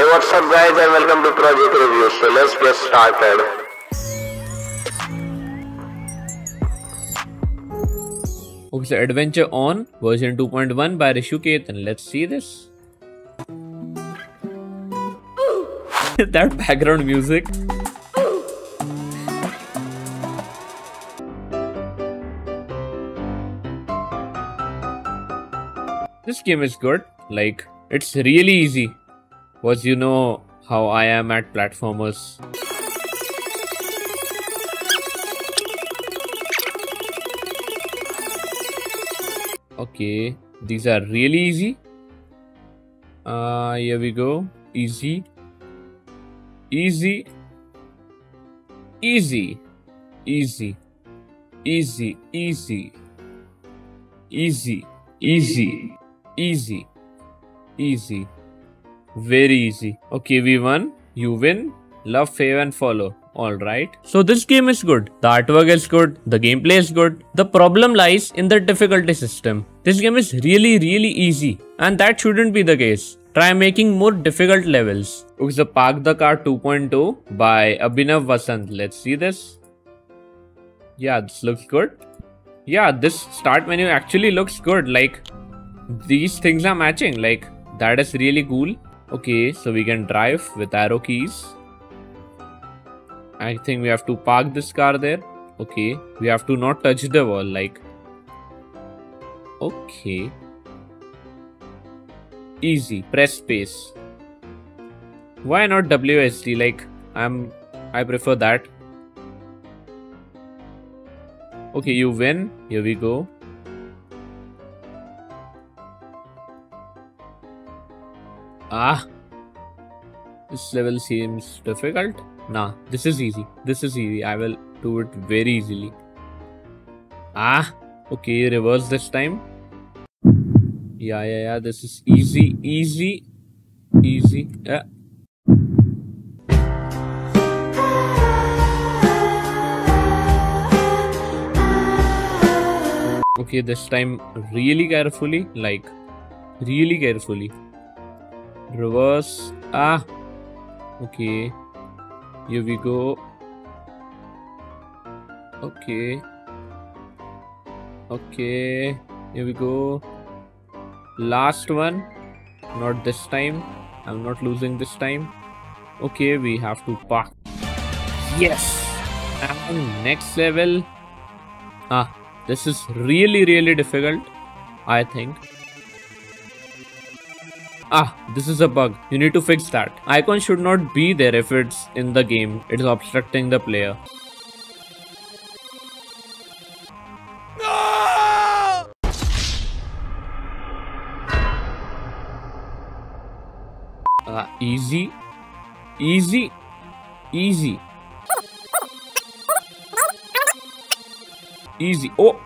Hey, what's up, guys, and welcome to Project Review. So let's get started. Okay, so Adventure On version 2.1 by Rishuket, and let's see this. that background music. This game is good. Like, it's really easy. Was you know how I am at platformers. Okay, these are really easy. Uh, here we go. Easy. Easy. Easy. Easy. Easy. Easy. Easy. Easy. Easy. Easy. Very easy. Okay, we won. You win. Love, fave, and follow. Alright. So this game is good. The artwork is good. The gameplay is good. The problem lies in the difficulty system. This game is really really easy. And that shouldn't be the case. Try making more difficult levels. Okay, so Park the Car 2.0 by Abhinav Vasant. Let's see this. Yeah, this looks good. Yeah, this start menu actually looks good. Like, these things are matching. Like, that is really cool. Okay, so we can drive with arrow keys. I think we have to park this car there. Okay, we have to not touch the wall. Like, okay. Easy, press space. Why not WSD? Like, I'm, I prefer that. Okay, you win. Here we go. Ah, this level seems difficult. Nah, this is easy. This is easy. I will do it very easily. Ah, okay, reverse this time. Yeah, yeah, yeah. This is easy, easy, easy. Yeah. Okay, this time really carefully, like really carefully. Reverse. Ah, okay. Here we go. Okay. Okay. Here we go. Last one. Not this time. I'm not losing this time. Okay, we have to park. Yes! And next level. Ah, this is really, really difficult. I think. Ah, this is a bug. You need to fix that. Icon should not be there if it's in the game. It is obstructing the player. Uh, easy. Easy. Easy. Easy. Oh!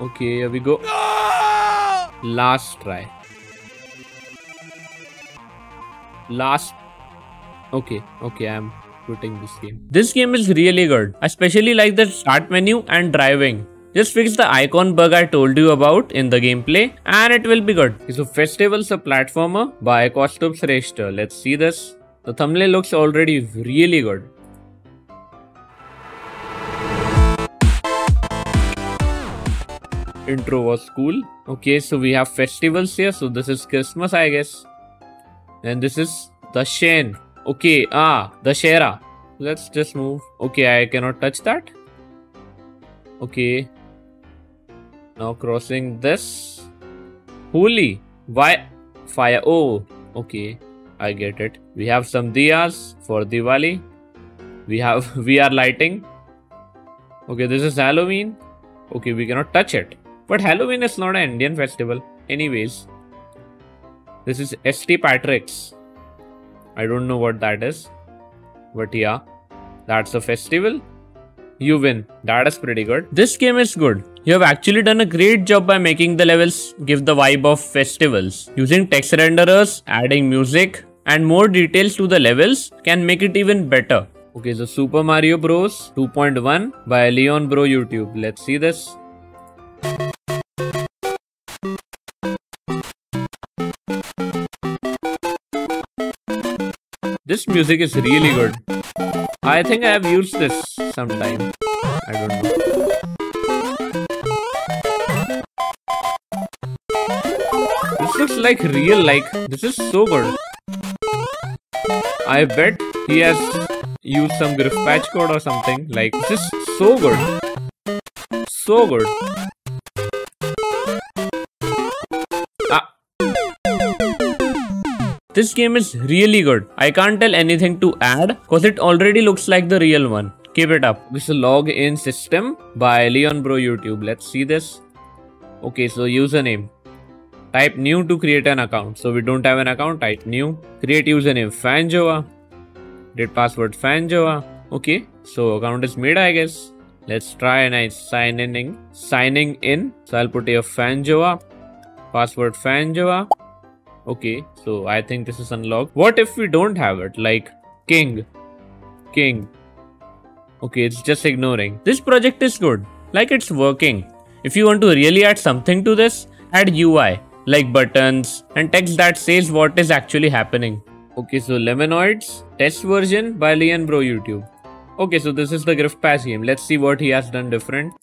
Okay, here we go. Last try. Last. Okay, okay, I'm quitting this game. This game is really good. Especially like the start menu and driving. Just fix the icon bug I told you about in the gameplay and it will be good. So Festival's a platformer by Costumes Raster. Let's see this. The thumbnail looks already really good. Intro was cool. Okay, so we have festivals here. So this is Christmas, I guess. And this is the Shane. Okay, ah, the Shera. Let's just move. Okay, I cannot touch that. Okay. Now crossing this. Holy. Why? Fire. Oh, okay. I get it. We have some diyas for Diwali. We have, we are lighting. Okay, this is Halloween. Okay, we cannot touch it. But Halloween is not an Indian festival. Anyways, this is St. Patrick's. I don't know what that is. But yeah, that's a festival. You win. That is pretty good. This game is good. You have actually done a great job by making the levels give the vibe of festivals. Using text renderers, adding music, and more details to the levels can make it even better. Okay, so Super Mario Bros. 2.1 by Leon Bro YouTube. Let's see this. This music is really good. I think I have used this sometime. I don't know. This looks like real, like, this is so good. I bet he has used some griffpatch code or something. Like, this is so good. So good. This game is really good. I can't tell anything to add because it already looks like the real one. Keep it up. This is system by Leon Bro YouTube. Let's see this. Okay, so username. Type new to create an account. So we don't have an account. Type new. Create username Fanjoa. Did password Fanjoa. Okay, so account is made, I guess. Let's try and I sign in. Signing in. So I'll put here Fanjoa. Password Fanjoa. Okay, so I think this is unlocked. What if we don't have it? Like king, king. Okay, it's just ignoring. This project is good. Like it's working. If you want to really add something to this, add UI like buttons and text that says what is actually happening. Okay, so Lemonoids test version by Leon Bro YouTube. Okay, so this is the Griffpatch game. Let's see what he has done different.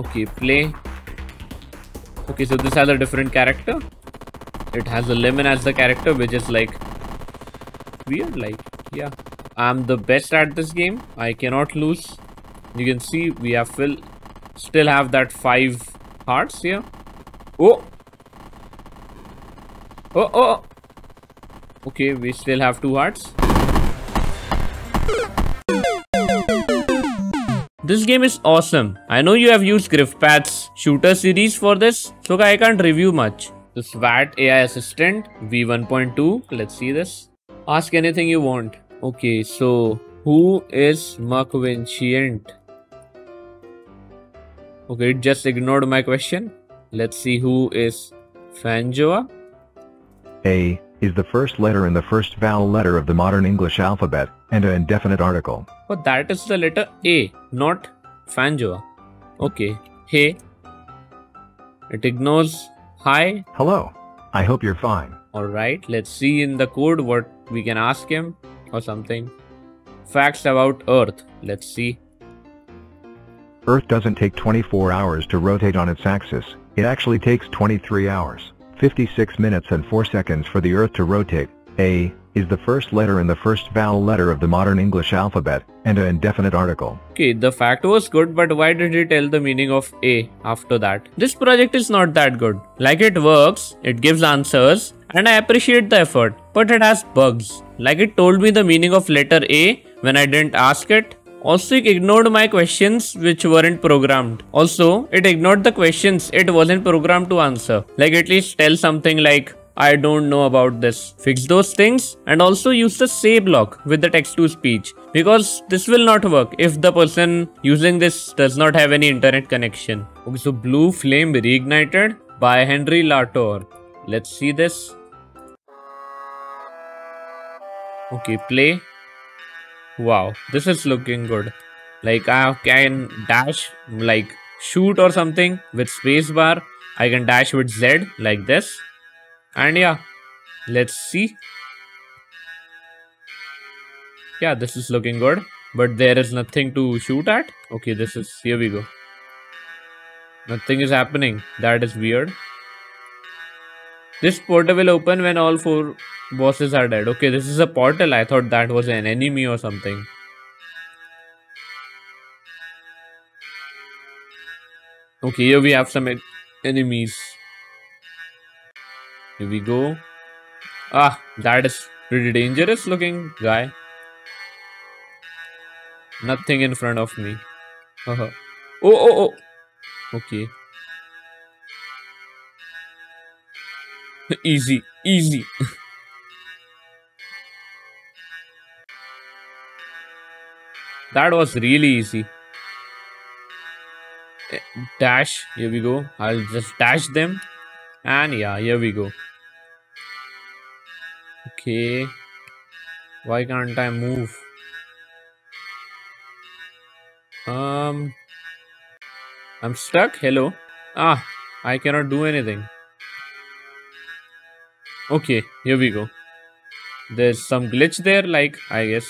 Okay, play. Okay, so this has a different character. It has a lemon as the character, which is like weird. Like, yeah, I'm the best at this game. I cannot lose. You can see we have fill, still have that five hearts here. Oh, oh, oh. oh! Okay, we still have two hearts. This game is awesome. I know you have used Griffpatch's shooter series for this, so I can't review much. The SWAT AI Assistant V1.2. Let's see this. Ask anything you want. Okay, so who is McVincient? Okay, it just ignored my question. Let's see who is Fanjoa. A is the first letter in the first vowel letter of the modern English alphabet, and an indefinite article. But that is the letter A, not Fanjoa. Okay, hey. It ignores hi. Hello. I hope you're fine. Alright, let's see in the code what we can ask him or something. Facts about Earth. Let's see. Earth doesn't take 24 hours to rotate on its axis, it actually takes 23 hours, 56 minutes and 4 seconds for the Earth to rotate. A is the first letter in the first vowel letter of the modern English alphabet, and an indefinite article. Okay, the fact was good, but why did he tell the meaning of A after that? This project is not that good. Like it works, it gives answers, and I appreciate the effort, but it has bugs. Like it told me the meaning of letter A when I didn't ask it. Also, it ignored my questions which weren't programmed. Also, it ignored the questions it wasn't programmed to answer. Like at least tell something like I don't know about this. Fix those things and also use the say block with the text to speech because this will not work if the person using this does not have any internet connection. Okay, so Blue Flame Reignited by Henry Latour. Let's see this. Okay, play. Wow, this is looking good. Like I can dash, like shoot or something with spacebar. I can dash with Z like this and yeah let's see. Yeah this is looking good but there is nothing to shoot at. Okay this is here we go. Nothing is happening. That is weird. This portal will open when all four bosses are dead. Okay this is a portal. I thought that was an enemy or something. Okay here we have some enemies here we go. Ah, that is pretty dangerous looking guy. Nothing in front of me. oh, oh, oh. Okay. easy, easy. that was really easy. Eh, dash, here we go. I'll just dash them. And yeah, here we go. Okay. Why can't I move? Um. I'm stuck. Hello. Ah, I cannot do anything. Okay, here we go. There's some glitch there, like, I guess.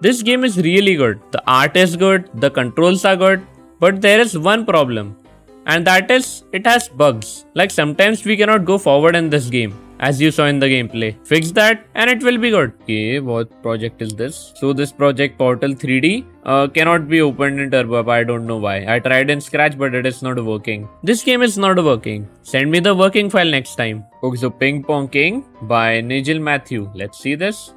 This game is really good. The art is good, the controls are good, but there is one problem. And that is, it has bugs. Like sometimes we cannot go forward in this game as you saw in the gameplay. Fix that and it will be good. Okay, what project is this? So this project Portal 3D uh, cannot be opened in Turbo. I don't know why. I tried in Scratch but it is not working. This game is not working. Send me the working file next time. Okay, so Ping Pong King by Nigel Matthew. Let's see this.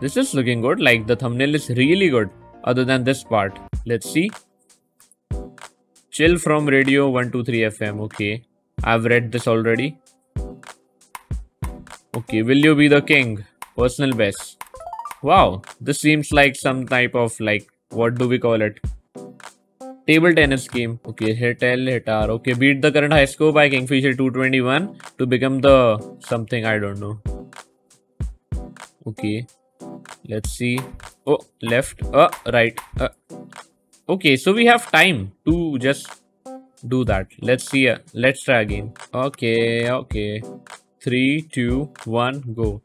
This is looking good. Like the thumbnail is really good other than this part. Let's see. Chill from radio 123 FM. Okay. I've read this already. Okay, will you be the king? Personal best. Wow, this seems like some type of like, what do we call it? Table tennis game. Okay, hit L, hit R. Okay, beat the current high score by Kingfisher 221 to become the something I don't know. Okay, let's see. Oh, left, uh, right. Uh. Okay, so we have time to just do that. Let's see. Uh, let's try again. Okay, okay. Three, two, one, go.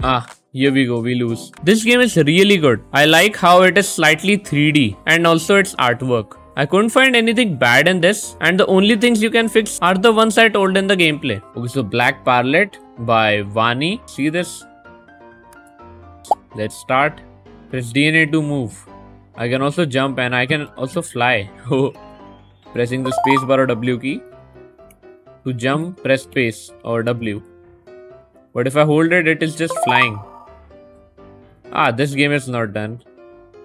Ah, here we go, we lose. This game is really good. I like how it is slightly 3D and also its artwork. I couldn't find anything bad in this and the only things you can fix are the ones I told in the gameplay. Okay, so Black Parlet by Vani. See this? Let's start. Press DNA to move. I can also jump and I can also fly. Pressing the space bar or W key. To jump, press space or W. But if I hold it, it is just flying. Ah, this game is not done.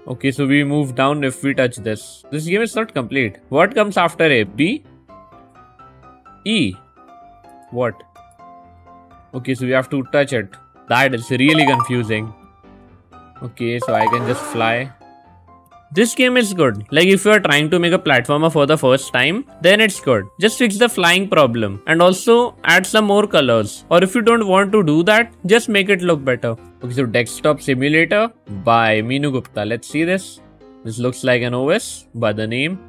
Okay, so we move down if we touch this. This game is not complete. What comes after A? B? E? What? Okay, so we have to touch it. That is really confusing. Okay, so I can just fly. This game is good. Like if you are trying to make a platformer for the first time, then it's good. Just fix the flying problem and also add some more colors. Or if you don't want to do that, just make it look better. Okay, so Desktop Simulator by Meenu Gupta. Let's see this. This looks like an OS by the name.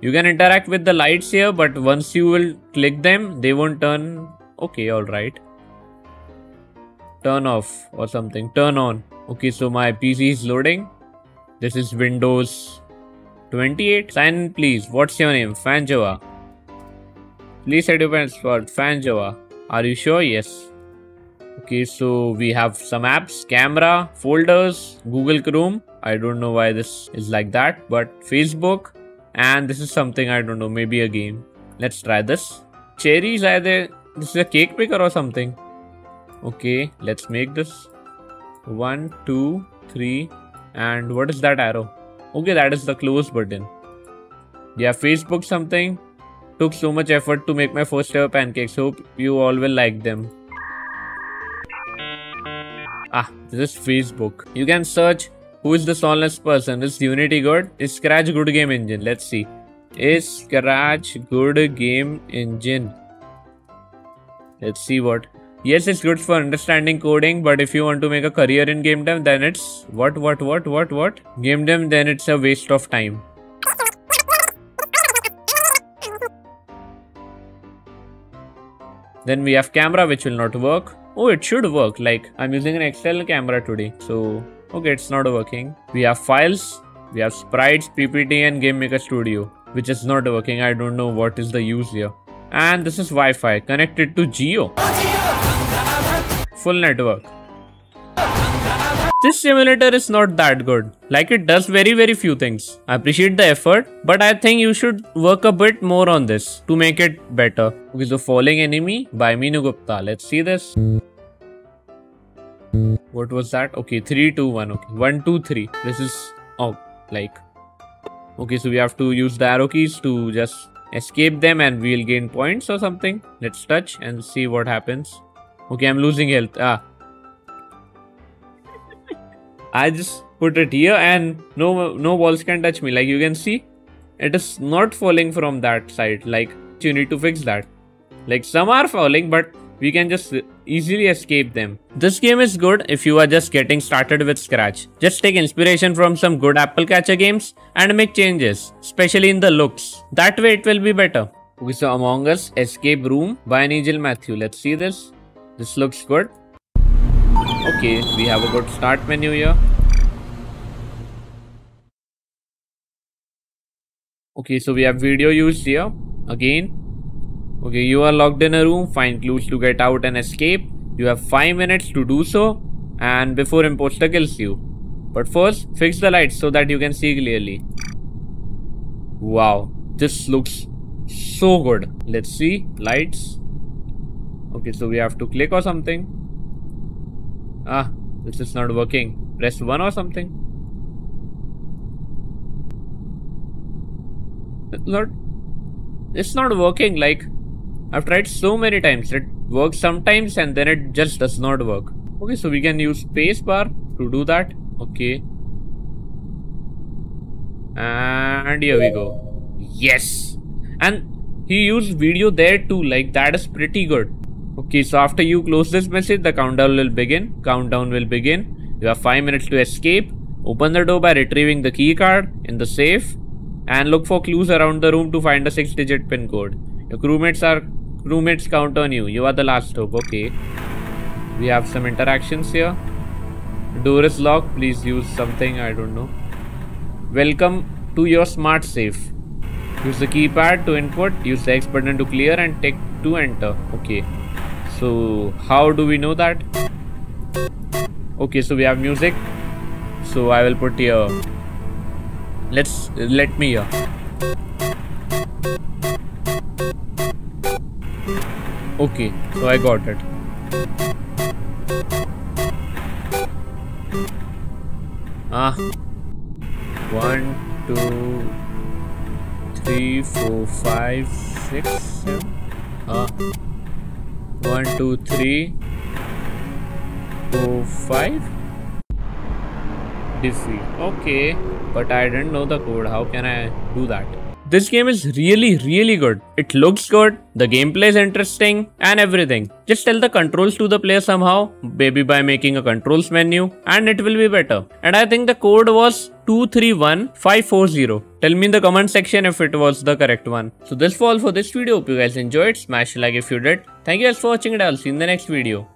You can interact with the lights here, but once you will click them, they won't turn. Okay, alright. Turn off or something. Turn on. Okay, so my PC is loading. This is Windows 28. Sign in please. What's your name? Fanjoa. Please set your password. Are you sure? Yes. Okay, so we have some apps, camera, folders, Google Chrome. I don't know why this is like that, but Facebook. And this is something I don't know, maybe a game. Let's try this. Cherries either this is a cake maker or something. Okay, let's make this. One, two, three, and what is that arrow? Okay, that is the close button. Yeah, Facebook something. Took so much effort to make my first ever pancakes. Hope you all will like them. Ah, this is Facebook. You can search who is the songless person. Is Unity good? Is Scratch good game engine? Let's see. Is Scratch good game engine? Let's see what. Yes, it's good for understanding coding, but if you want to make a career in game dev, then it's what, what, what, what, what? Game dev, then it's a waste of time. Then we have camera, which will not work. Oh, it should work. Like I'm using an external camera today. So, okay, it's not working. We have files. We have sprites, PPT, and Game Maker Studio, which is not working. I don't know what is the use here. And this is Wi-Fi connected to Jio full network. This simulator is not that good. Like it does very very few things. I appreciate the effort, but I think you should work a bit more on this to make it better. Okay, so Falling Enemy by Meenu Gupta. Let's see this. What was that? Okay, 3, 2, 1. Okay, 1, 2, 3. This is, oh, like. Okay, so we have to use the arrow keys to just escape them and we'll gain points or something. Let's touch and see what happens. Okay, I'm losing health. Ah. I just put it here and no no walls can touch me. Like you can see, it is not falling from that side. Like you need to fix that. Like some are falling, but we can just easily escape them. This game is good if you are just getting started with Scratch. Just take inspiration from some good Apple Catcher games and make changes, especially in the looks. That way it will be better. Okay, so Among Us Escape Room by Nigel Matthew. Let's see this. This looks good. Okay, we have a good start menu here. Okay, so we have video used here. Again. Okay, you are locked in a room. Find clues to get out and escape. You have 5 minutes to do so. And before imposter kills you. But first, fix the lights so that you can see clearly. Wow, this looks so good. Let's see. Lights. Okay, so we have to click or something. Ah, this is not working. Press 1 or something. It's not. It's not working. Like, I've tried so many times. It works sometimes and then it just does not work. Okay, so we can use spacebar to do that. Okay. And here we go. Yes. And he used video there too. Like, that is pretty good. Okay, so after you close this message, the countdown will begin. Countdown will begin. You have 5 minutes to escape. Open the door by retrieving the key card in the safe and look for clues around the room to find a 6 digit pin code. Your crewmates are crewmates count on you. You are the last hope. Okay. We have some interactions here. Door is locked. Please use something. I don't know. Welcome to your smart safe. Use the keypad to input. Use the X button to clear and take to enter. Okay. So how do we know that? Okay, so we have music. So I will put here. Let's let me here. Okay, so I got it. Ah, one, two, three, four, five, six, seven. Ah, one, two, three, four, five. Defeat. Okay, but I didn't know the code. How can I do that? This game is really, really good. It looks good, the gameplay is interesting, and everything. Just tell the controls to the player somehow, maybe by making a controls menu, and it will be better. And I think the code was 231540. Tell me in the comment section if it was the correct one. So this was all for this video. Hope you guys enjoyed. Smash like if you did. Thank you guys for watching and I'll see you in the next video.